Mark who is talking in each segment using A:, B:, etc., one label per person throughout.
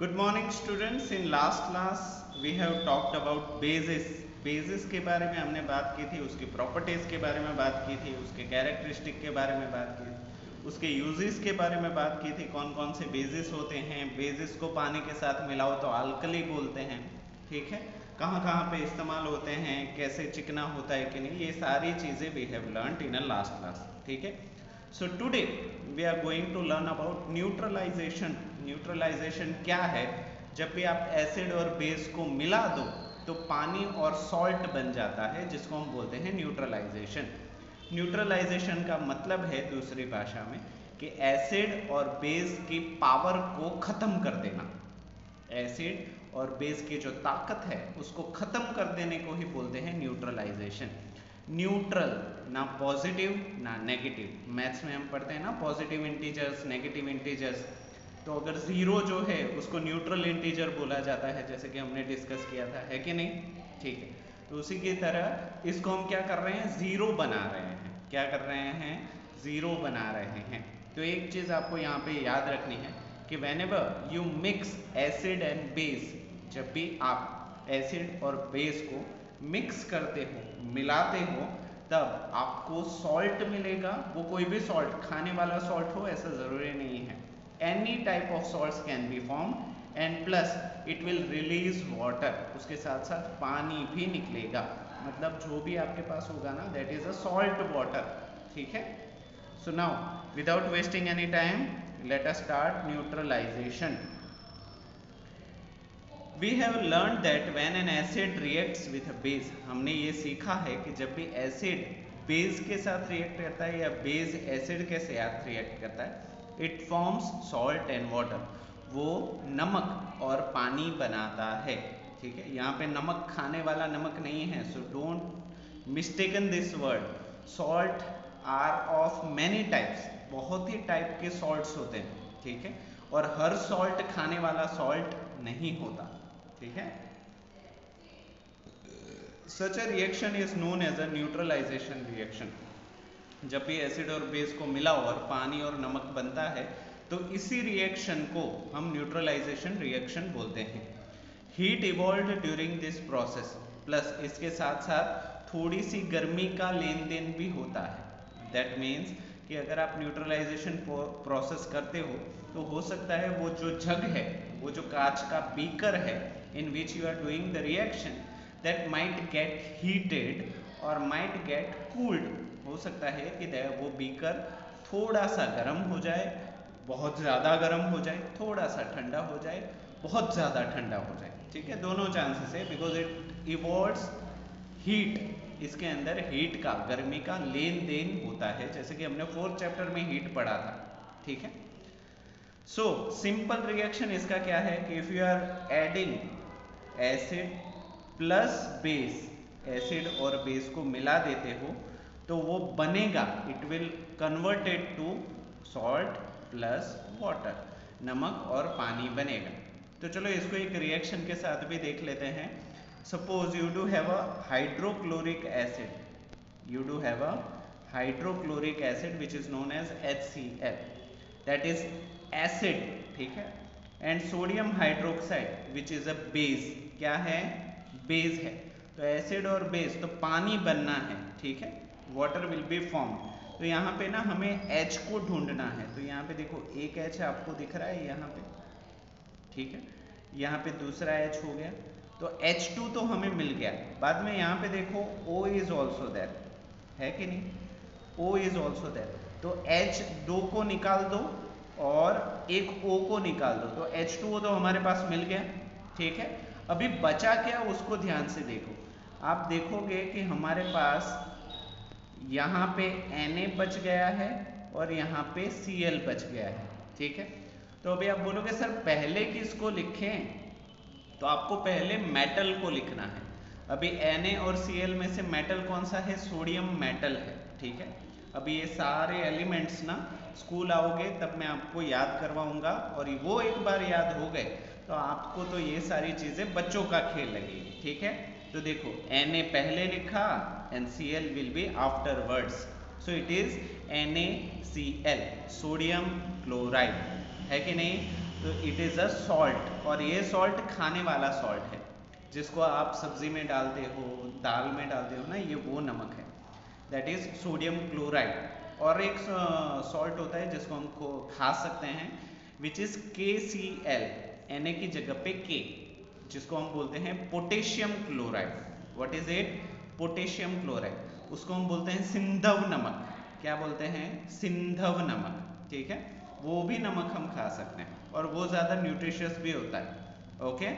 A: Good morning students in last class we have talked about bases. bases के बारे में हमने बात की थी, उसकी प्रॉपर्टीज़ के बारे में बात की थी, उसके कैरेक्टरिस्टिक के बारे में बात की थी, उसके यूजेस के बारे में बात की थी कौन कौन से बेसिस होते हैं बेसिस को पानी के साथ मिलाओ तो अल्कली बोलते हैं, ठीक है? कहाँ कहाँ पे इस्तेमाल होते हैं, कैसे चिकना होता है कि नहीं, ये सारी चीज़ें we have learn in a last class ठीक है? So today we are going to learn about neutralisation neutralisation क्या है? जब भी आप एसिड और बेस को मिला दो तो पानी और सॉल्ट बन जाता है, जिसको हम बोलते हैं न्यूट्रलाइजेशन न्यूट्रलाइजेशन का मतलब है दूसरी भाषा में कि एसिड और बेस की पावर को खत्म कर देना. एसिड और बेस की जो ताकत है, उसको खत्म कर देने को ही बोलते हैं न्यूट्रलाइजेशन न्यूट्रल ना पॉजिटिव ना नेगेटिव मैथ्स में हम पढ़ते हैं ना पॉजिटिव इंटीजर्स नेगेटिव इंटीजर्स तो अगर ज़ीरो जो है, उसको न्यूट्रल इंटीजर बोला जाता है, जैसे कि हमने डिस्कस किया था, है कि नहीं? ठीक है। तो उसी की तरह, इसको हम क्या कर रहे हैं? ज़ीरो बना रहे हैं। क्या कर रहे हैं? ज़ीरो बना रहे हैं। तो एक चीज़ आपको यहाँ पे याद रखनी है कि whenever you mix acid and base जब भी आप एसिड और बेस को मिक्स करते हो, मिलाते हो, तब आपको सॉल्ट मिलेगा। वो कोई भी सॉल्ट खाने वाला सॉल्ट हो, ऐसा ज़रूरी नहीं है। Any type of salt can be form and plus it will release water उसके साथ साथ पानी भी निकलेगा। मतलब जो भी आपके पास होगा ना that is a salt water ठीक है? So now without wasting any time let us start neutralization we have learn that when an acid reacts with a base हमने ये सीखा है कि जब भी एसिड बेस के साथ रिएक्ट करता है या बेस एसिड के साथ रिएक्ट करता है it forms salt and water वो नमक और पानी बनाता है। ठीक है? यहाँ पे नमक खाने वाला नमक नहीं है so don't mistaken this word salt are of many types बहुत ही टाइप के सॉल्ट्स होते हैं। ठीक है? और हर सॉल्ट खाने वाला सॉल्ट नहीं होता। ठीक है? Such a reaction is known as a neutralization reaction जब भी एसिड और बेस को मिला और पानी और नमक बनता है तो इसी रिएक्शन को हम न्यूट्रलाइजेशन रिएक्शन बोलते हैं। Heat evolve during this process plus इसके साथ साथ थोड़ी सी गर्मी का लेन देन भी होता है। दैट मीन्स कि अगर आप न्यूट्रलाइजेशन प्रोसेस करते हो तो हो सकता है वो जो जग है, वो जो कांच का बीकर है in which you are doing the reaction, that might get heated or might get cooled. हो सकता है कि वो बीकर थोड़ा सा गर्म हो जाए, बहुत ज़्यादा गर्म हो जाए, थोड़ा सा ठंडा हो जाए, बहुत ज़्यादा ठंडा हो जाए। ठीक है? दोनों चांसेस है बिकॉज़ इट इवॉल्व्स हीट इसके अंदर हीट का, गर्मी का लेन देन होता है। जैसे कि हमने फोर्थ चैप्टर में हीट पढ़ा था। ठीक है? सो सिंपल रिएक्शन इसका क्या है कि if you are adding acid plus base acid और बेस को मिला देते हो तो वो बनेगा। It will converted to salt plus water नमक और पानी बनेगा। तो चलो इसको एक रिएक्शन के साथ भी देख लेते हैं। Suppose you do have a hydrochloric acid you do have a hydrochloric acid which is known as HCl that is acid ठीक है? And sodium hydroxide which is a base क्या है? बेस है। तो एसिड और बेस तो पानी बनना है, ठीक है? वाटर विल बी फॉर्म तो यहाँ पे ना हमें H को ढूंढना है। तो यहाँ पे देखो, एक H आपको दिख रहा है यहाँ पे, ठीक है? यहाँ पे दूसरा H हो गया। तो H2 तो हमें मिल गया। बाद में यहाँ पे देखो, O इज़ ऑल्सो देर है कि नहीं? O इज़ ऑल्सो देर तो H दो को निकाल दो और एक O को निकाल दो। तो एच H2O तो हमारे पास मिल गया, ठीक है? अभी बचा क्या, उसको ध्यान से देखो। आप देखोगे कि हमारे पास यहाँ पे Na बच गया है और यहाँ पे Cl बच गया है। ठीक है? तो अभी आप बोलोगे, सर, पहले किसको लिखें? तो आपको पहले मेटल को लिखना है। अभी Na और Cl में से मेटल कौन सा है? सोडियम मेटल है। ठीक है? अभी ये सारे एलिमेंट्स ना स्कूल आओगे, तब मैं आपको याद करवाऊँगा और वो एक बार याद हो गए तो आपको तो ये सारी चीज़ें बच्चों का खेल लगेगी। ठीक है? तो देखो एन ए पहले लिखा and C L will be afterwards so it is N A C L sodium chloride है कि नहीं? तो इट इज़ अ सॉल्ट और ये सॉल्ट खाने वाला सॉल्ट है। जिसको आप सब्ज़ी में डालते हो, दाल में डालते हो ना, ये वो नमक है। दैट इज़ सोडियम क्लोराइड और एक सॉल्ट होता है जिसको हमको खा सकते हैं विच इज़ के सी एल एन ए की जगह पे के जिसको हम बोलते हैं potassium chloride. What is it potassium chloride. उसको हम बोलते हैं सिंधव नमक। क्या बोलते हैं? सिंधव नमक। ठीक है? वो भी नमक हम खा सकते हैं और वो ज़्यादा न्यूट्रिशियस भी होता है। ओके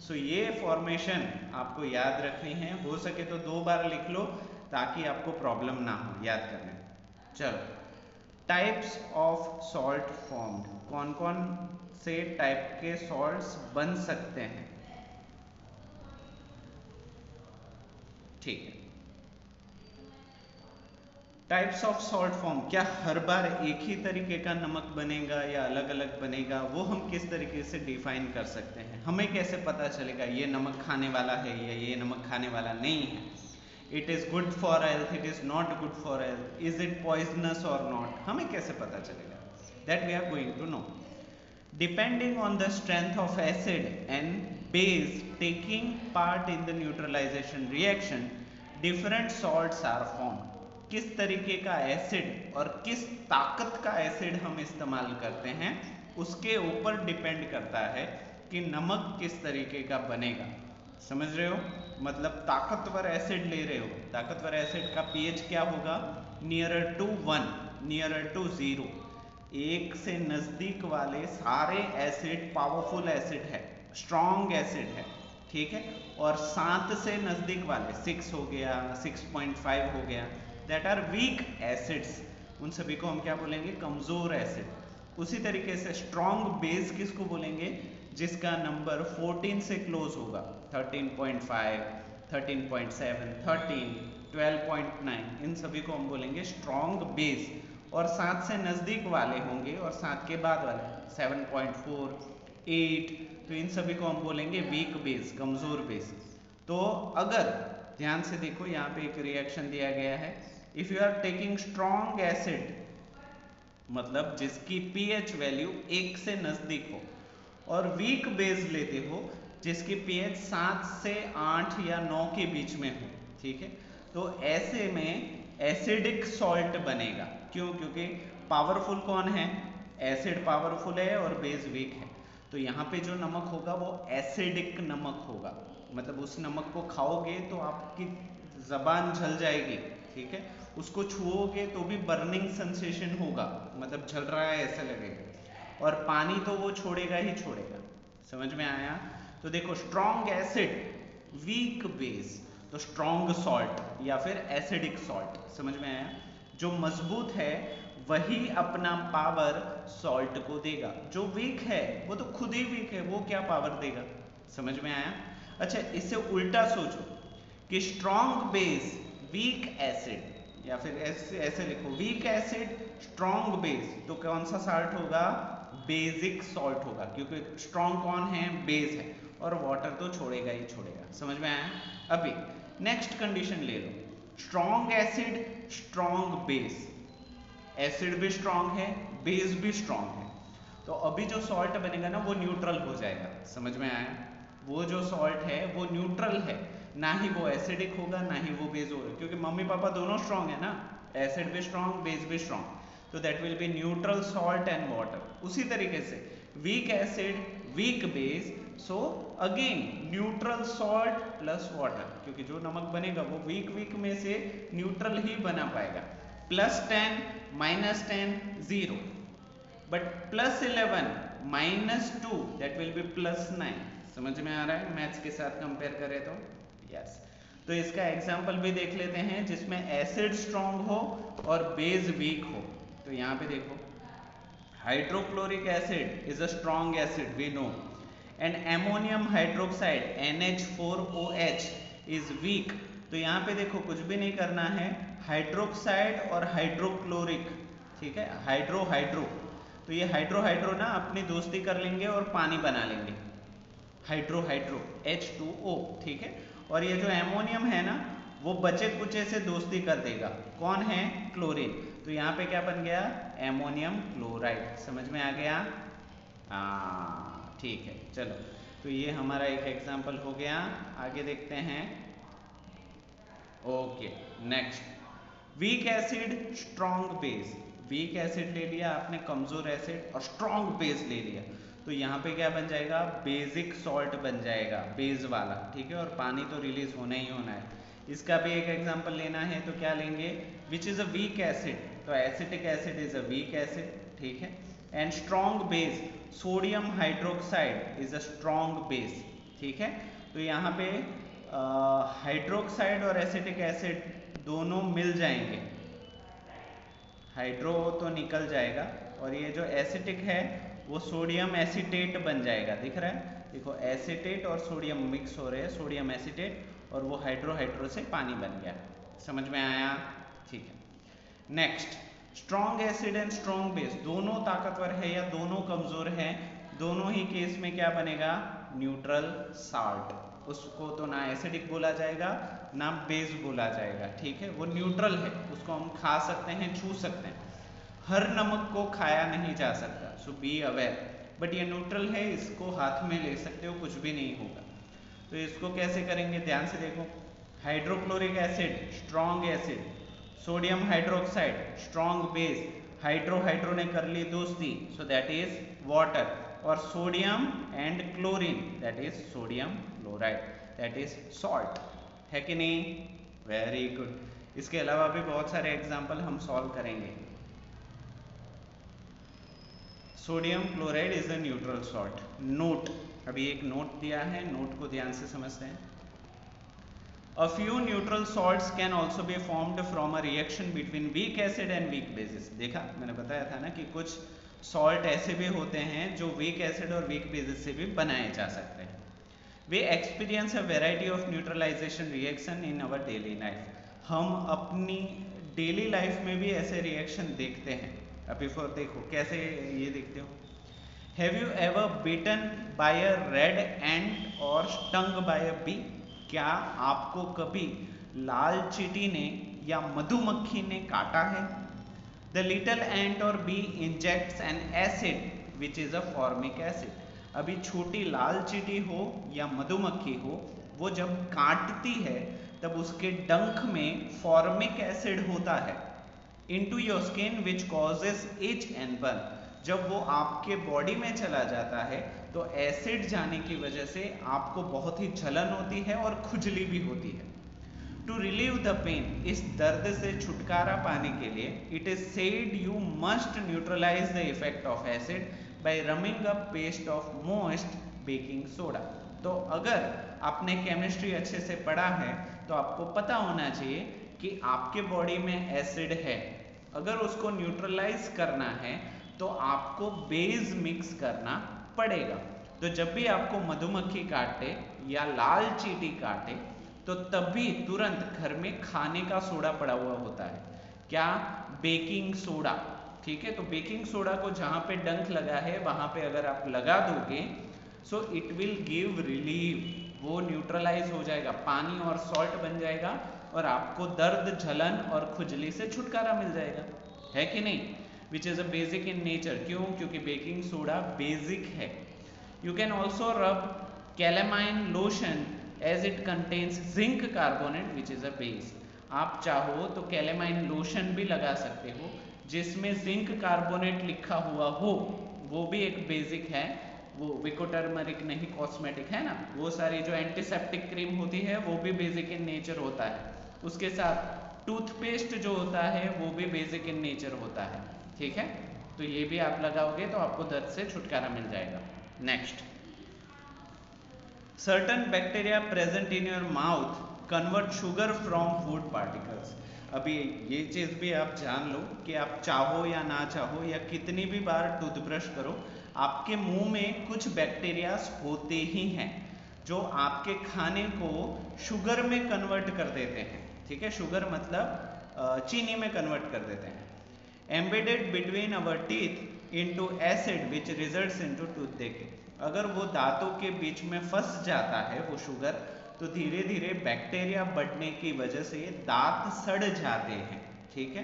A: सो ये फॉर्मेशन आपको याद रखनी है। हो सके तो दो बार लिख लो ताकि आपको प्रॉब्लम ना हो। याद करने। चलो। टाइप्स ऑफ़ सॉल्ट फॉर्म्ड कौन कौन से टाइप के सॉल्ट्स बन सकते हैं? ठीक है। टाइप्स ऑफ़ सॉल्ट फॉर्म क्या हर बार एक ही तरीके का नमक बनेगा या अलग अलग बनेगा? वो हम किस तरीके से डिफाइन कर सकते हैं? हमें कैसे पता चलेगा ये नमक खाने वाला है या ये नमक खाने वाला नहीं है? It is good for health it is not good for health is it poisonous और नॉट हमें कैसे पता चलेगा? That we are going to know depending on the strength of acid and base taking part in the neutralization reaction different salts are form किस तरीके का acid और किस ताकत का एसिड हम इस्तेमाल करते हैं, उसके ऊपर डिपेंड करता है कि नमक किस तरीके का बनेगा। समझ रहे हो? मतलब ताकतवर एसिड ले रहे हो। ताकतवर एसिड का पीएच क्या होगा? Nearer to one nearer to zero एक से नज़दीक वाले सारे एसिड पावरफुल एसिड है। स्ट्रॉन्ग एसिड है ठीक है? और सात से नज़दीक वाले सिक्स हो गया सिक्स पॉइंट फाइव हो गया दैट आर वीक एसिड्स उन सभी को हम क्या बोलेंगे? कमज़ोर एसिड उसी तरीके से स्ट्रॉन्ग बेस किसको बोलेंगे? जिसका नंबर 14 से क्लोज होगा 13.5, 13.7, 13, 12.9 इन सभी को हम बोलेंगे स्ट्रॉन्ग बेस और सात से नज़दीक वाले होंगे और सात के बाद वाले 7.4, 8 तो इन सभी को हम बोलेंगे वीक बेस कमज़ोर बेस तो अगर, ध्यान से देखो, यहाँ पे एक रिएक्शन दिया गया है. If you are taking strong acid मतलब जिसकी पीएच वैल्यू एक से नज़दीक हो, और वीक बेस लेते हो, जिसकी पीएच सात से आठ या नौ के बीच में हो, ठीक है? तो ऐसे में एसिडिक सॉल्ट बनेगा. क्यों? क्योंकि पावरफुल कौन है? एसिड पावरफुल है और बेस वीक है. तो यहाँ पे जो नमक होगा वो एसिडिक नमक होगा। मतलब उस नमक को खाओगे तो आपकी जबान जल जाएगी, ठीक है? उसको छुओगे तो भी बर्निंग सेंसेशन होगा। मतलब जल रहा है ऐसा लगेगा। और पानी तो वो छोड़ेगा ही छोड़ेगा। समझ में आया? तो देखो स्ट्रॉन्ग एसिड वीक बेस तो स्ट्रॉन्ग सॉल्ट या फिर एसिडिक सॉल्ट समझ में आया? जो मज़बूत है वही अपना पावर सॉल्ट को देगा। जो वीक है, वो तो खुद ही वीक है, वो क्या पावर देगा? समझ में आया? अच्छा इससे उल्टा सोचो कि स्ट्रॉन्ग बेस वीक एसिड या फिर ऐसे ऐसे लिखो वीक एसिड स्ट्रॉन्ग बेस तो कौन सा सॉल्ट होगा? बेसिक सॉल्ट होगा, क्योंकि स्ट्रॉन्ग कौन है? बेस है। और वाटर तो छोड़ेगा ही छोड़ेगा। समझ में आया? अभी नेक्स्ट कंडीशन ले लो। Strong acid strong base acid भी स्ट्रॉन्ग है बेस भी स्ट्रॉन्ग है। तो अभी जो सॉल्ट बनेगा ना, वो न्यूट्रल हो जाएगा। समझ में आया? वो जो सॉल्ट है, वो न्यूट्रल है। ना ही वो एसिडिक होगा, ना ही वो बेस होगा। क्योंकि मम्मी पापा दोनों स्ट्रॉन्ग है ना। एसिड भी स्ट्रॉन्ग बेस भी स्ट्रॉन्ग तो that will be neutral salt and water उसी तरीके से weak acid weak base so again neutral salt plus water क्योंकि जो नमक बनेगा, वो वीक वीक में से न्यूट्रल ही बना पाएगा। Plus ten minus ten zero but plus eleven minus two that will be plus nine समझ में आ रहा है? मैथ्स के साथ कंपेयर करें तो? यस तो इसका एग्ज़ाम्पल भी देख लेते हैं, जिसमें एसिड स्ट्रॉन्ग हो और बेस वीक हो। तो यहाँ पे देखो। Hydrochloric acid is a strong acid we know and ammonium hydroxide NH4OH is weak तो यहाँ पे देखो कुछ भी नहीं करना है। हाइड्रोक्साइड और हाइड्रोक्लोरिक ठीक है? हाइड्रो हाइड्रो तो ये हाइड्रो हाइड्रो ना अपनी दोस्ती कर लेंगे और पानी बना लेंगे। हाइड्रो हाइड्रो H2O ठीक है? और ये जो एमोनियम है ना, वो बचे कुचे से दोस्ती कर देगा। कौन है? क्लोरीन तो यहाँ पे क्या बन गया? एमोनियम क्लोराइड समझ में आ गया? हाँ ठीक है, चलो। तो ये हमारा एक एग्ज़ाम्पल हो गया। आगे देखते हैं। Okay next weak acid strong base weak acid ले लिया आपने, कमज़ोर एसिड और स्ट्रॉन्ग बेस ले लिया। तो यहाँ पे क्या बन जाएगा? बेसिक सॉल्ट बन जाएगा बेस वाला, ठीक है? और पानी तो रिलीज़ होना ही होना है। इसका भी एक एग्जांपल लेना है तो क्या लेंगे? Which is a weak acid तो acetic acid is a weak acid ठीक है? And strong base sodium hydroxide is a strong base ठीक है? तो यहाँ पे हाइड्रोक्साइड और एसिटिक एसिड दोनों मिल जाएँगे। हाइड्रो तो निकल जाएगा और ये जो एसिटिक है, वो सोडियम एसिटेट बन जाएगा। दिख रहा है? देखो एसिटेट और सोडियम मिक्स हो रहे हैं सोडियम एसिटेट और वो हाइड्रो हाइड्रो से पानी बन गया। समझ में आया? ठीक है। Next strong acid and strong base दोनों ताकतवर है या दोनों कमज़ोर है? दोनों ही केस में क्या बनेगा? न्यूट्रल साल्ट उसको तो ना एसिडिक बोला जाएगा, ना बेस बोला जाएगा, ठीक है? वो न्यूट्रल है, उसको हम खा सकते हैं, छू सकते हैं। हर नमक को खाया नहीं जा सकता सो बी अवेयर बट ये न्यूट्रल है, इसको हाथ में ले सकते हो, कुछ भी नहीं होगा। तो इसको कैसे करेंगे? ध्यान से देखो। Hydrochloric acid strong acid sodium hydroxide strong base hydro hydro ने कर ली दोस्ती सो दैट इज़ वाटर और sodium and chlorine that is sodium chloride that is salt है कि नहीं? वेरी गुड इसके अलावा भी बहुत सारे एग्ज़ाम्पल हम सॉल्व करेंगे. Sodium chloride is a neutral salt note अभी एक नोट दिया है नोट को ध्यान से समझते हैं. A few neutral salts can also be formed from a reaction between weak acid and weak bases. देखा, मैंने बताया था ना कि कुछ सॉल्ट ऐसे भी होते हैं जो वीक एसिड और वीक बेसिस से भी बनाए जा सकते हैं. We experience a variety of neutralization reaction in our daily life हम अपनी डेली लाइफ में भी ऐसे रिएक्शन देखते हैं। अभी फॉर देखो, कैसे ये देखते हो? Have you ever beaten by a red ant और स्टंग बाय अ बी क्या आपको कभी लाल चीटी ने या मधुमक्खी ने काटा है? द लिटल एंट और bee injects an acid which is a formic acid अभी छोटी लाल चीटी हो या मधुमक्खी हो, वो जब काटती है, तब उसके डंक में फॉर्मिक एसिड होता है। Into your skin which causes itch and burn जब वो आपके बॉडी में चला जाता है तो एसिड जाने की वजह से आपको बहुत ही जलन होती है और खुजली भी होती है। टू रिलीव द पेन इस दर्द से छुटकारा पाने के लिए it is said you must neutralize the effect of acid by rubbing a paste of moist baking soda तो अगर आपने केमिस्ट्री अच्छे से पढ़ा है तो आपको पता होना चाहिए कि आपके बॉडी में एसिड है। अगर उसको न्यूट्रलाइज करना है तो आपको बेस मिक्स करना पड़ेगा। तो जब भी आपको मधुमक्खी काटे या लाल चीटी काटे तो तभी तुरंत घर में खाने का सोडा पड़ा हुआ होता है। क्या? बेकिंग सोडा ठीक है? तो बेकिंग सोडा को जहाँ पे डंक लगा है, वहाँ पे अगर आप लगा दोगे so it will give relief वो न्यूट्रलाइज हो जाएगा, पानी और सॉल्ट बन जाएगा और आपको दर्द, जलन और खुजली से छुटकारा मिल जाएगा। है कि नहीं? Which is a basic in nature क्यों? क्योंकि बेकिंग सोडा बेसिक है। You can also rub calamine lotion as it contains zinc carbonate which is a base आप चाहो तो कैलेमाइन लोशन भी लगा सकते हो। जिसमें जिंक कार्बोनेट लिखा हुआ हो, वो भी एक बेसिक है, वो विकोटर्मरिक नहीं कॉस्मेटिक है ना? वो सारी जो एंटीसेप्टिक क्रीम होती है, वो भी बेसिक इन नेचर होता है। उसके साथ टूथपेस्ट जो होता है, वो भी बेसिक इन नेचर होता है, ठीक है? तो ये भी आप लगाओगे तो आपको दर्द से छुटकारा मिल जाएगा। Next certain bacteria present in your mouth convert sugar from food particles अभी ये चीज़ भी आप जान लो कि आप चाहो या ना चाहो या कितनी भी बार टूथब्रश करो, आपके मुँह में कुछ बैक्टीरिया होते ही हैं जो आपके खाने को शुगर में कन्वर्ट कर देते हैं। ठीक है? शुगर मतलब चीनी में कन्वर्ट कर देते हैं। Embedded between our teeth into acid, which results into tooth decay अगर वो दांतों के बीच में फंस जाता है, वो शुगर तो धीरे धीरे बैक्टीरिया बढ़ने की वजह से दांत सड़ जाते हैं, ठीक है?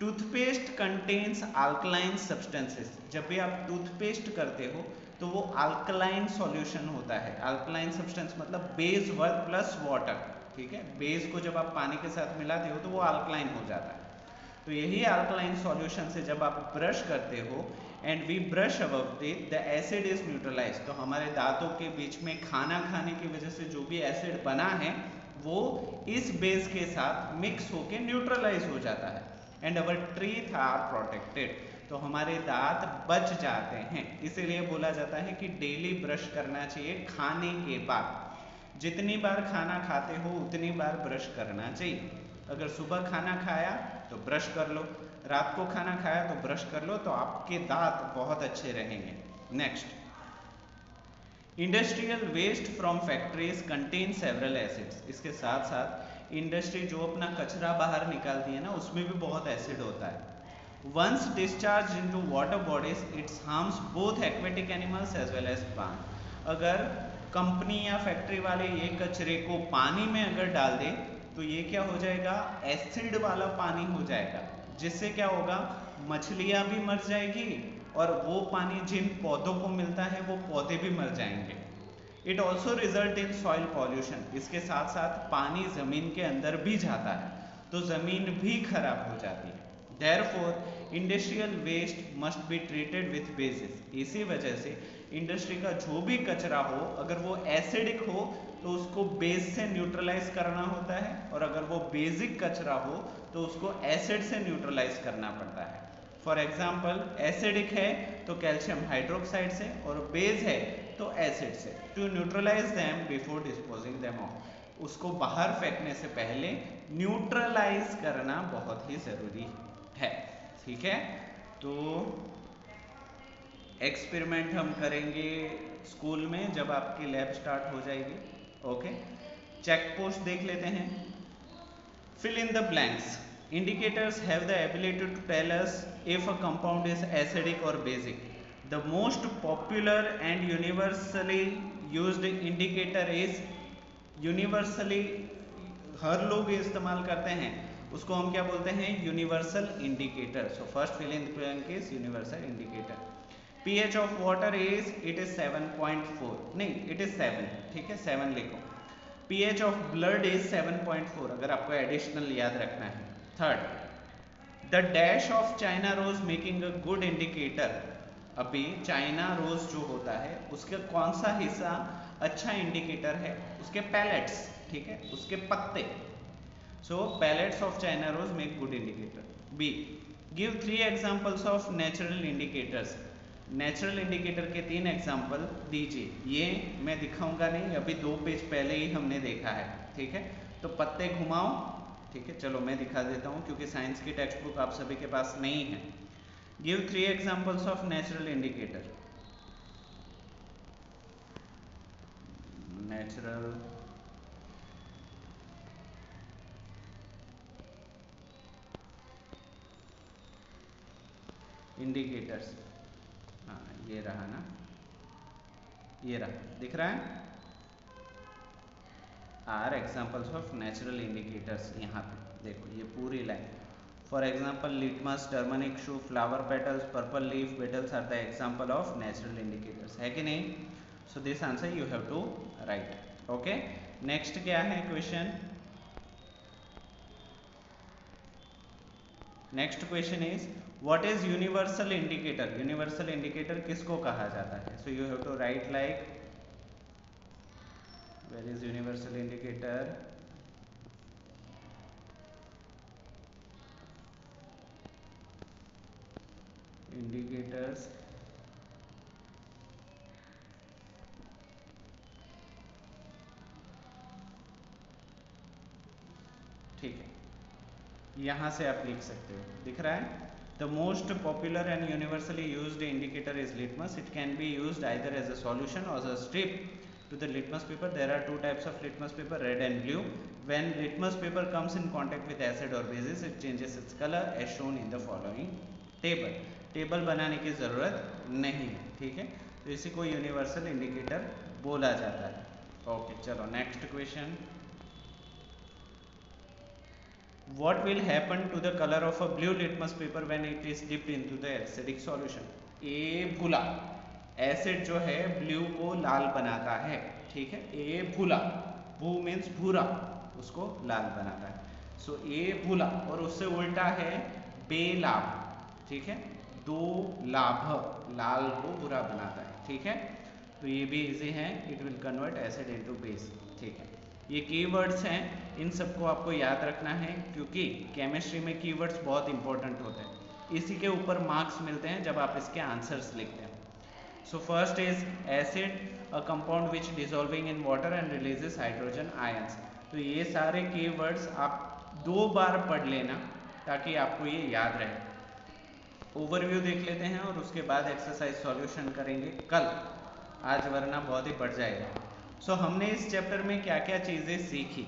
A: टूथपेस्ट कंटेन्स अल्कलाइन सब्सटेंसेस जब भी आप टूथपेस्ट करते हो तो वो अल्कलाइन सॉल्यूशन होता है। अल्कलाइन सब्सटेंस मतलब बेस वर्क प्लस वाटर ठीक है? बेस को जब आप पानी के साथ मिलाते हो तो वो अल्कलाइन हो जाता है। तो यही अल्कलाइन सॉल्यूशन से जब आप ब्रश करते हो and we brush about it the acid is neutralize तो हमारे दांतों के बीच में खाना खाने की वजह से जो भी एसिड बना है, वो इस बेस के साथ मिक्स होके न्यूट्रलाइज हो जाता है। एंड अवर ट्रीथ आर प्रोटेक्टेड तो हमारे दांत बच जाते हैं। इसीलिए बोला जाता है कि डेली ब्रश करना चाहिए खाने के बाद। जितनी बार खाना खाते हो, उतनी बार ब्रश करना चाहिए। अगर सुबह खाना खाया तो ब्रश कर लो। रात को खाना खाया तो ब्रश कर लो तो आपके दांत बहुत अच्छे रहेंगे। Next industrial waste from factories contain several acids इसके साथ साथ इंडस्ट्री जो अपना कचरा बाहर निकालती है ना, उसमें भी बहुत एसिड होता है। Once discharge into water bodies it's harms both aquatic animals as well as plant अगर कंपनी या फैक्ट्री वाले ये कचरे को पानी में अगर डाल दे तो ये क्या हो जाएगा? एसिड वाला पानी हो जाएगा। जिससे क्या होगा, मछलियाँ भी मर जाएगी और वो पानी जिन पौधों को मिलता है, वो पौधे भी मर जाएँगे। It also result in soil pollution इसके साथ साथ पानी ज़मीन के अंदर भी जाता है तो ज़मीन भी खराब हो जाती है। Therefore industrial waste must be treated with bases इसी वजह से इंडस्ट्री का जो भी कचरा हो, अगर वो एसिडिक हो तो उसको बेस से न्यूट्रलाइज करना होता है और अगर वो बेसिक कचरा हो तो उसको एसिड से न्यूट्रलाइज करना पड़ता है। फॉर एग्ज़ाम्पल एसिडिक है तो कैल्शियम हाइड्रोक्साइड से और बेस है तो एसिड से। To neutralize them before disposing them off उसको बाहर फेंकने से पहले न्यूट्रलाइज करना बहुत ही ज़रूरी है। ठीक है? तो एक्सपेरिमेंट हम करेंगे स्कूल में जब आपकी लैब स्टार्ट हो जाएगी। ओके चेक पोस्ट देख लेते हैं। Fill in the blanks indicators have the ability to tell us if a compound is acidic और basic the most popular and universally use indicator is universally हर लोग इस्तेमाल करते हैं। उसको हम क्या बोलते हैं? Universal indicator so first fill in blank is universal indicator pH of water is it is 7.4 नहीं इट इज़ 7 ठीक है? 7 लिखो. pH ऑफ़ ब्लड इज़ 7.4 अगर आपको एडिशनल याद रखना है. Third the dash of China rose making a good indicator अभी चाइना रोज जो होता है, उसके कौन सा हिस्सा अच्छा इंडिकेटर है? उसके पैलेट्स ठीक है? उसके पत्ते. So petals of China rose make good indicator B give three examples of natural indicators natural indicator के तीन एग्ज़ाम्पल दीजिए। ये मैं दिखाऊँगा नहीं अभी दो पेज पहले ही हमने देखा है, ठीक है? तो पत्ते घुमाओ, ठीक है? चलो मैं दिखा देता हूँ, क्योंकि साइंस की टेक्स्ट बुक आप सभी के पास नहीं है। Give three examples of natural indicator natural indicators हाँ ये रहा ना? ये रहा। दिख रहा है? Are examples of natural indicators यहाँ पे। देखो, ये पूरी line for example litmus turmeric shoe flower petals purple leaf petals are the example of natural indicators है कि नहीं? So this answer you have to write okay next क्या है question next question is what is universal indicator universal indicator किसको कहा जाता है? So you have to write like where is universal indicator indicators ठीक है। यहाँ से आप लिख सकते हो। दिख रहा है? The most popular and universally use indicator is litmus it can be use either as a solution और strip to the litmus paper there are two types of litmus paper red and blue when litmus paper comes in contact with acid और bases it changes its colour as shown in the following table table बनाने की ज़रूरत नहीं है ठीक है? तो इसी को यूनिवर्सल इंडिकेटर बोला जाता है। ओके okay, चलो next question what will happen to the color of a blue litmus paper when it is dipped into the acidic solution? ए भूला। एसिड जो है ब्लू को लाल बनाता है। ठीक है? ए भूला। भू मीन्स भूरा। उसको लाल बनाता है। सो so, ए भूला। और उससे उल्टा है बेलाभ। ठीक है? दो लाभ। लाल को बुरा बनाता है। ठीक है? तो ये भी इजी है। It will convert acid into base ठीक है? ये कीवर्ड्स हैं, इन सबको आपको याद रखना है, क्योंकि केमिस्ट्री में कीवर्ड्स बहुत इंपॉर्टेंट होते हैं। इसी के ऊपर मार्क्स मिलते हैं जब आप इसके आंसर्स लिखते हैं। So first is acid a compound which dissolving in water and releases hydrogen ions तो ये सारे कीवर्ड्स आप दो बार पढ़ लेना ताकि आपको ये याद रहे। ओवरव्यू देख लेते हैं और उसके बाद एक्सरसाइज सॉल्यूशन करेंगे कल। आज वरना बहुत ही बढ़ जाएगा। सो so, हमने इस चैप्टर में क्या क्या चीज़ें सीखी?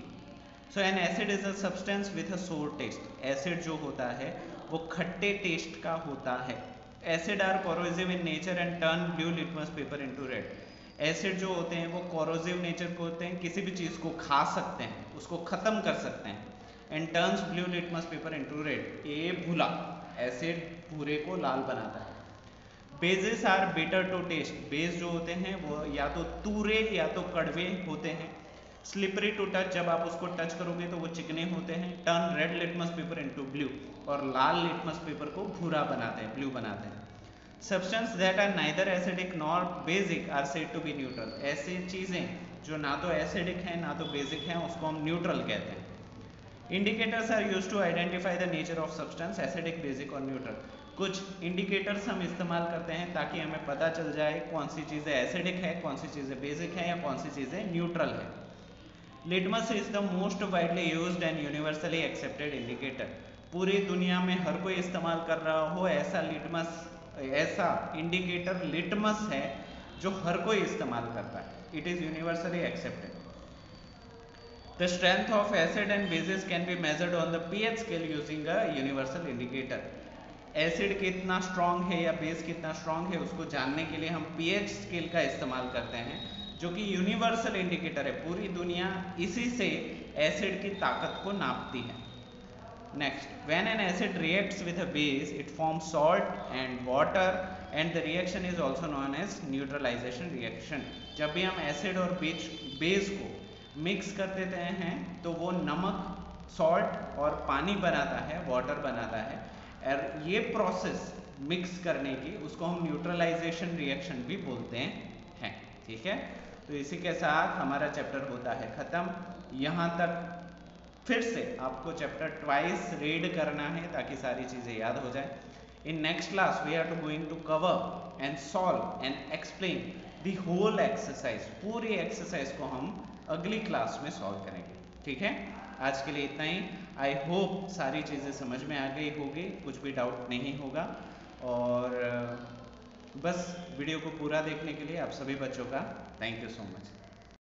A: So an acid is a substance with a sour taste acid जो होता है वो खट्टे टेस्ट का होता है। Acid are corrosive in nature and turn blue litmus paper into red acid जो होते हैं वो कोरोजिव नेचर के होते हैं किसी भी चीज़ को खा सकते हैं उसको ख़त्म कर सकते हैं and turns blue litmus paper into red ए भूला। एसिड भूरे को लाल बनाता है। Bases are bitter to taste base जो होते हैं, वो या तो तूरे या तो कड़वे होते हैं। स्लिपरी टू टच जब आप उसको टच करोगे तो वो चिकने होते हैं। Turn red litmus paper into blue और लाल लिटमस पेपर को भूरा बनाते हैं ब्लू बनाते हैं। Substance that are neither acidic nor basic are said to be neutral ऐसी चीज़ें जो ना तो एसिडिक हैं, ना तो बेसिक हैं, उसको हम न्यूट्रल कहते हैं। Indicators are use to identify the nature of substance acidic basic और न्यूट्रल कुछ इंडिकेटर्स हम इस्तेमाल करते हैं ताकि हमें पता चल जाए कौन सी चीज़ें एसिडिक है, कौन सी चीज़ें बेसिक है या कौन सी चीज़ें न्यूट्रल है। Litmus is the most widely used and universally accepted indicator पूरी दुनिया में हर कोई इस्तेमाल कर रहा हो ऐसा लिटमस ऐसा इंडिकेटर लिटमस है जो हर कोई इस्तेमाल करता है। It is universally accepted The strength of acid and bases can be measured on the pH scale using a universal indicator. Acid कितना स्ट्रॉन्ग है या बेस कितना स्ट्रॉन्ग है, उसको जानने के लिए हम पीएच स्केल का इस्तेमाल करते हैं, जो कि यूनिवर्सल इंडिकेटर है। पूरी दुनिया इसी से एसिड की ताकत को नापती है। Next when an acid reacts with a base it form salt and water and the reaction is also known as neutralisation reaction जब भी हम एसिड और बेस बेस को मिक्स कर देते हैं तो वो नमक सॉल्ट और पानी बनाता है वाटर बनाता है। ये प्रोसेस मिक्स करने की, उसको हम न्यूट्रलाइजेशन रिएक्शन भी बोलते हैं। ठीक है? तो इसी के साथ हमारा चैप्टर होता है ख़त्म। यहाँ तक फिर से आपको चैप्टर ट्वाइस रीड करना है ताकि सारी चीज़ें याद हो जाए। In next class we are to going to cover and solve and explain the whole exercise पूरी एक्सरसाइज को हम अगली क्लास में सॉल्व करेंगे। ठीक है? आज के लिए इतना ही। आई होप सारी चीज़ें समझ में आ गई होगी, कुछ भी डाउट नहीं होगा। और, बस वीडियो को पूरा देखने के लिए आप सभी बच्चों का थैंक यू सो मच